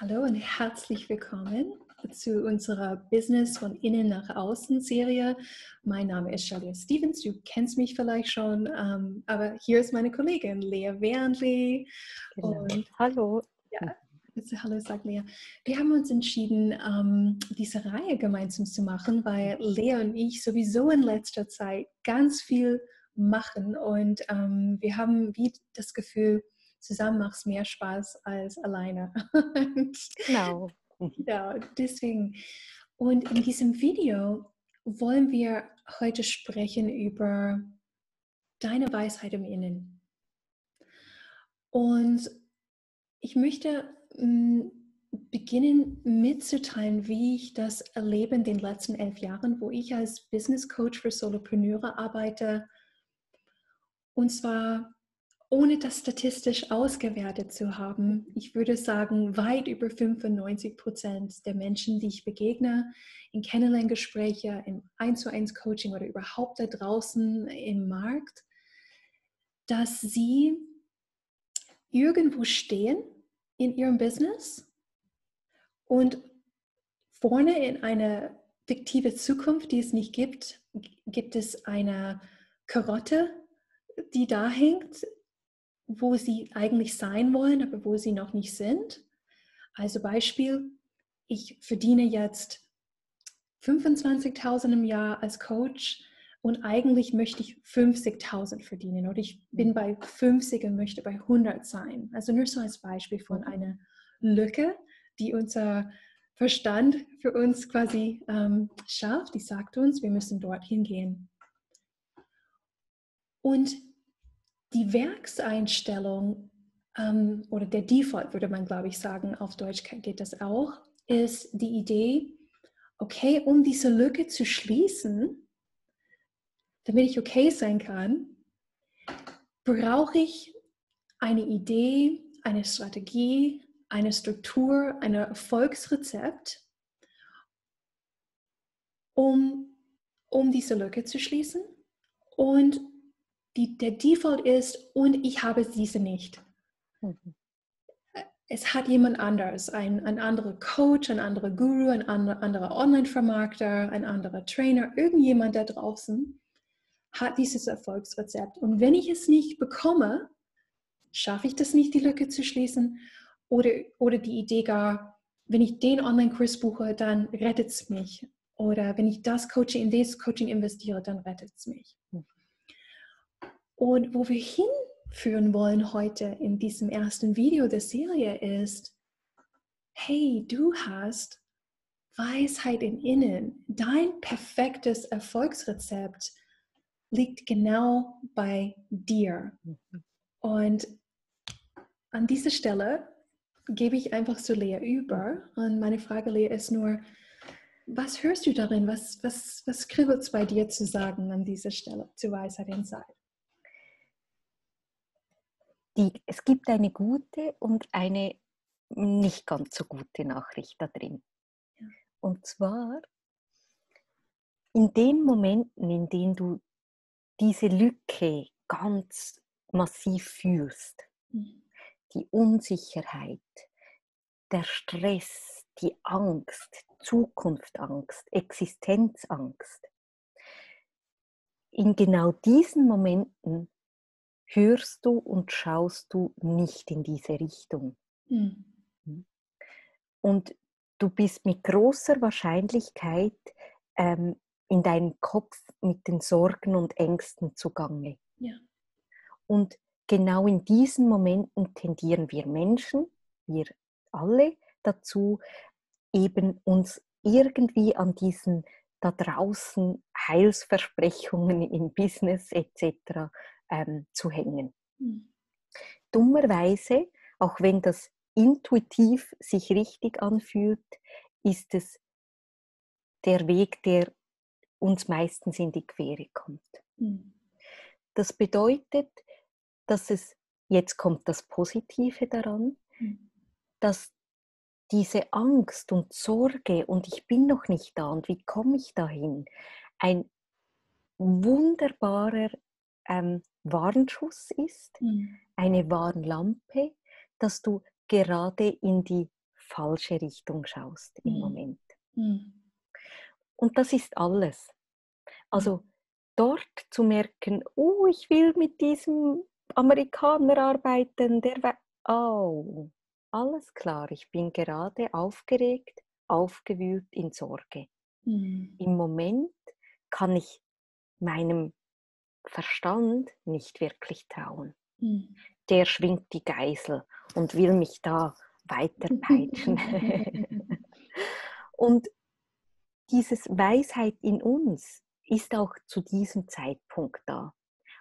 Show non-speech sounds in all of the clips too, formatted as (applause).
Hallo und herzlich willkommen zu unserer Business von innen nach außen Serie. Mein Name ist Shalia Stevens, du kennst mich vielleicht schon, ähm, aber hier ist meine Kollegin Lea Wernley. Genau. hallo. Ja, hallo, sagt Lea. Wir haben uns entschieden, ähm, diese Reihe gemeinsam zu machen, weil Lea und ich sowieso in letzter Zeit ganz viel machen und ähm, wir haben wie das Gefühl, zusammen macht es mehr Spaß als alleine. genau. Ja, (laughs) deswegen. Und in diesem Video wollen wir heute sprechen über deine Weisheit im Innen. Und ich möchte mm, beginnen mitzuteilen, wie ich das erlebe in den letzten elf Jahren, wo ich als Business Coach für Solopreneure arbeite. Und zwar ohne das statistisch ausgewertet zu haben, ich würde sagen, weit über 95 Prozent der Menschen, die ich begegne, in Kennenlerngespräche, im 1 zu 1 Coaching oder überhaupt da draußen im Markt, dass sie irgendwo stehen in ihrem Business und vorne in eine fiktive Zukunft, die es nicht gibt, gibt es eine Karotte, die da hängt, wo sie eigentlich sein wollen, aber wo sie noch nicht sind. Also Beispiel, ich verdiene jetzt 25.000 im Jahr als Coach und eigentlich möchte ich 50.000 verdienen oder ich bin bei 50 und möchte bei 100 sein. Also nur so als Beispiel von mhm. einer Lücke, die unser Verstand für uns quasi ähm, schafft. Die sagt uns, wir müssen dorthin gehen. Und die Werkseinstellung ähm, oder der Default, würde man, glaube ich, sagen, auf Deutsch geht das auch, ist die Idee, okay, um diese Lücke zu schließen, damit ich okay sein kann, brauche ich eine Idee, eine Strategie, eine Struktur, ein Erfolgsrezept, um, um diese Lücke zu schließen. Und die, der Default ist und ich habe diese nicht. Mhm. Es hat jemand anders, ein, ein anderer Coach, ein anderer Guru, ein anderer Online-Vermarkter, ein anderer Trainer, irgendjemand da draußen hat dieses Erfolgsrezept. Und wenn ich es nicht bekomme, schaffe ich das nicht, die Lücke zu schließen oder, oder die Idee gar, wenn ich den Online-Kurs buche, dann rettet es mich. Oder wenn ich das Coaching, in das Coaching investiere, dann rettet es mich. Mhm. Und wo wir hinführen wollen heute in diesem ersten Video der Serie ist, hey, du hast Weisheit im Innen. Dein perfektes Erfolgsrezept liegt genau bei dir. Und an dieser Stelle gebe ich einfach zu Lea über. Und meine Frage, Lea, ist nur, was hörst du darin? Was, was, was kribbelt es bei dir zu sagen an dieser Stelle zu Weisheit in Zeit? Die, es gibt eine gute und eine nicht ganz so gute Nachricht da drin. Und zwar in den Momenten, in denen du diese Lücke ganz massiv fühlst, mhm. die Unsicherheit, der Stress, die Angst, Zukunftsangst, Existenzangst, in genau diesen Momenten hörst du und schaust du nicht in diese Richtung. Mhm. Und du bist mit großer Wahrscheinlichkeit ähm, in deinem Kopf mit den Sorgen und Ängsten zugange. Ja. Und genau in diesen Momenten tendieren wir Menschen, wir alle dazu, eben uns irgendwie an diesen da draußen Heilsversprechungen im Business etc ähm, zu hängen. Mhm. Dummerweise, auch wenn das intuitiv sich richtig anfühlt, ist es der Weg, der uns meistens in die Quere kommt. Mhm. Das bedeutet, dass es, jetzt kommt das Positive daran, mhm. dass diese Angst und Sorge und ich bin noch nicht da und wie komme ich dahin, ein wunderbarer ähm, Warnschuss ist, mhm. eine Warnlampe, dass du gerade in die falsche Richtung schaust im Mhm. Moment. Mhm. Und das ist alles. Also dort zu merken, oh, ich will mit diesem Amerikaner arbeiten, der wei- oh, alles klar, ich bin gerade aufgeregt, aufgewühlt in Sorge. Mhm. Im Moment kann ich meinem Verstand nicht wirklich trauen. Mhm. Der schwingt die Geisel und will mich da weiter peitschen. (laughs) und dieses Weisheit in uns ist auch zu diesem Zeitpunkt da.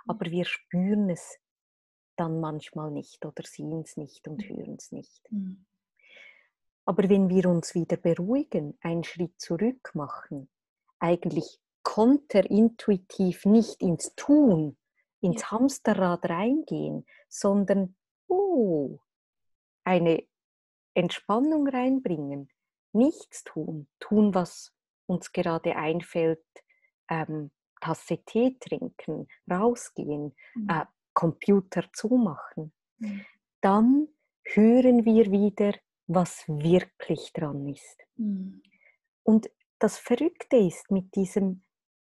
Aber wir spüren es dann manchmal nicht oder sehen es nicht und hören es nicht. Mhm. Aber wenn wir uns wieder beruhigen, einen Schritt zurück machen, eigentlich konterintuitiv nicht ins Tun, ins Hamsterrad reingehen, sondern oh, eine Entspannung reinbringen, nichts tun, tun, was uns gerade einfällt, ähm, Tasse Tee trinken, rausgehen, Mhm. äh, Computer zumachen, Mhm. dann hören wir wieder, was wirklich dran ist. Mhm. Und das Verrückte ist mit diesem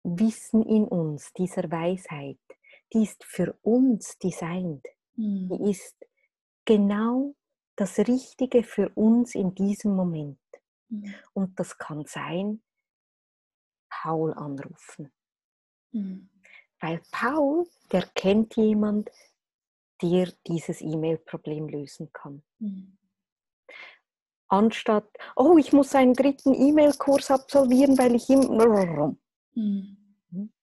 Wissen in uns, dieser Weisheit, die ist für uns designt. Mhm. Die ist genau das Richtige für uns in diesem Moment. Mhm. Und das kann sein, Paul anrufen. Mhm. Weil Paul, der kennt jemand, der dieses E-Mail-Problem lösen kann. Mhm. Anstatt, oh, ich muss einen dritten E-Mail-Kurs absolvieren, weil ich im... Mhm.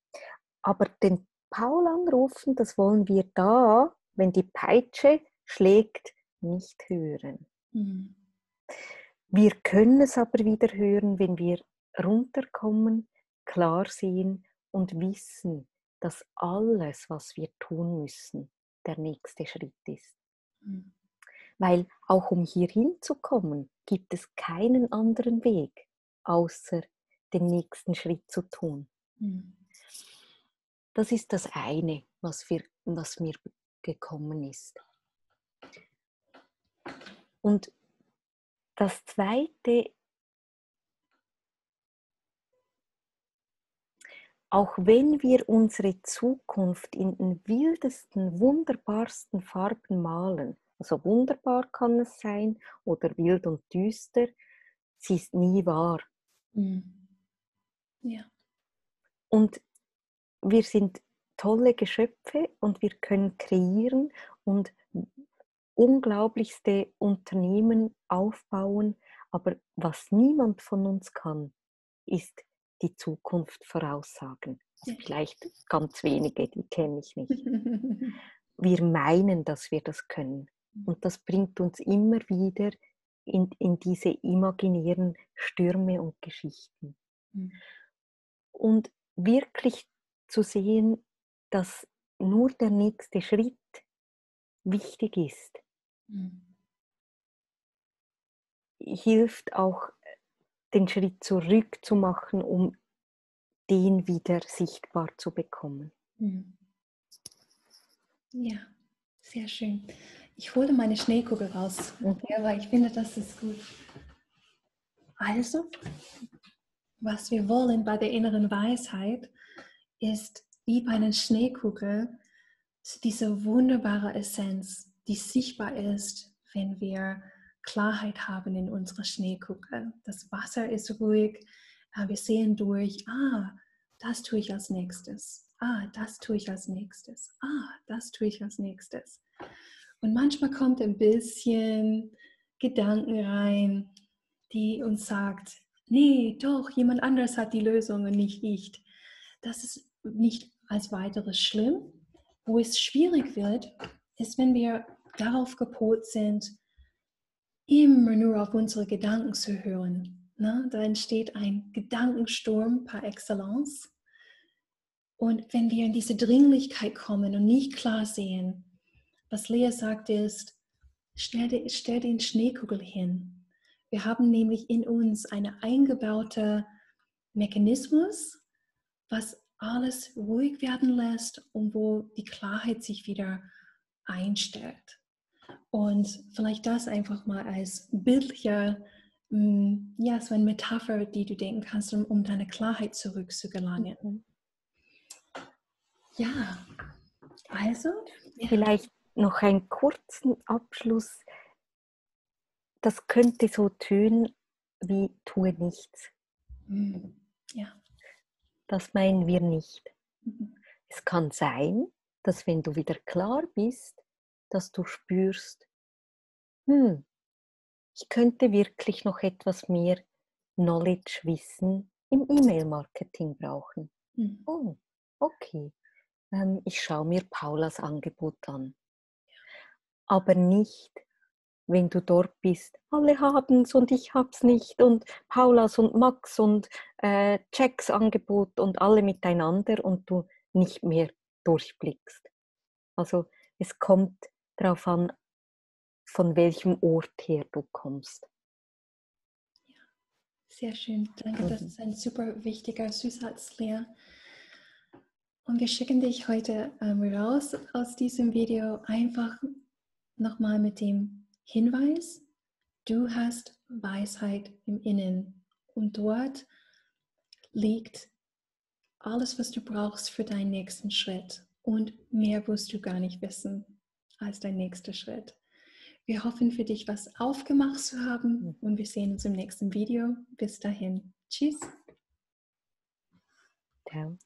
Aber den Paul anrufen, das wollen wir da, wenn die Peitsche schlägt, nicht hören. Mhm. Wir können es aber wieder hören, wenn wir runterkommen, klar sehen und wissen, dass alles, was wir tun müssen, der nächste Schritt ist. Mhm. Weil auch um hier hinzukommen, gibt es keinen anderen Weg, außer den nächsten Schritt zu tun. Mhm. Das ist das eine, was, wir, was mir gekommen ist. Und das zweite, auch wenn wir unsere Zukunft in den wildesten, wunderbarsten Farben malen, also wunderbar kann es sein oder wild und düster, sie ist nie wahr. Mhm. Ja. Und wir sind tolle Geschöpfe und wir können kreieren und unglaublichste Unternehmen aufbauen. Aber was niemand von uns kann, ist die Zukunft voraussagen. Also vielleicht ganz wenige, die kenne ich nicht. (laughs) Wir meinen, dass wir das können. Und das bringt uns immer wieder in, in diese imaginären Stürme und Geschichten. Und wirklich zu sehen, dass nur der nächste Schritt wichtig ist, Mhm. hilft auch den Schritt zurück zu machen, um den wieder sichtbar zu bekommen. Mhm. Ja, sehr schön. Ich hole meine Schneekugel raus, Mhm. ja, weil ich finde, das ist gut. Also, was wir wollen bei der inneren Weisheit, ist wie bei einer Schneekugel diese wunderbare Essenz, die sichtbar ist, wenn wir Klarheit haben in unserer Schneekugel. Das Wasser ist ruhig, äh, wir sehen durch, ah, das tue ich als nächstes. Ah, das tue ich als nächstes. Ah, das tue ich als nächstes. Und manchmal kommt ein bisschen Gedanken rein, die uns sagt, nee, doch, jemand anders hat die Lösung und nicht ich. Das ist nicht als weiteres schlimm. Wo es schwierig wird, ist, wenn wir darauf gepolt sind, immer nur auf unsere Gedanken zu hören. Ne? Da entsteht ein Gedankensturm par excellence. Und wenn wir in diese Dringlichkeit kommen und nicht klar sehen, was Lea sagt ist, stell, stell den Schneekugel hin. Wir haben nämlich in uns einen eingebauten Mechanismus, was alles ruhig werden lässt und wo die Klarheit sich wieder einstellt. Und vielleicht das einfach mal als bildlicher, mm, ja, so eine Metapher, die du denken kannst, um, um deine Klarheit zurückzugelangen. Ja, also. Ja. Vielleicht noch einen kurzen Abschluss. Das könnte so tönen wie tue nichts. Mhm. Ja. Das meinen wir nicht. Mhm. Es kann sein, dass wenn du wieder klar bist, dass du spürst, hm, ich könnte wirklich noch etwas mehr Knowledge, Wissen im E-Mail-Marketing brauchen. Mhm. Oh, okay. Ähm, ich schaue mir Paulas Angebot an. Aber nicht, wenn du dort bist, alle haben es und ich hab's nicht und Paulas und Max und äh, Jacks Angebot und alle miteinander und du nicht mehr durchblickst. Also es kommt darauf an, von welchem Ort her du kommst. Sehr schön. Danke, das ist ein super wichtiger Zusatzlehr. Und wir schicken dich heute ähm, raus aus diesem Video einfach nochmal mit dem Hinweis, du hast Weisheit im Innen und dort liegt alles, was du brauchst für deinen nächsten Schritt. Und mehr wirst du gar nicht wissen als dein nächster Schritt. Wir hoffen für dich was aufgemacht zu haben und wir sehen uns im nächsten Video. Bis dahin. Tschüss. Ciao.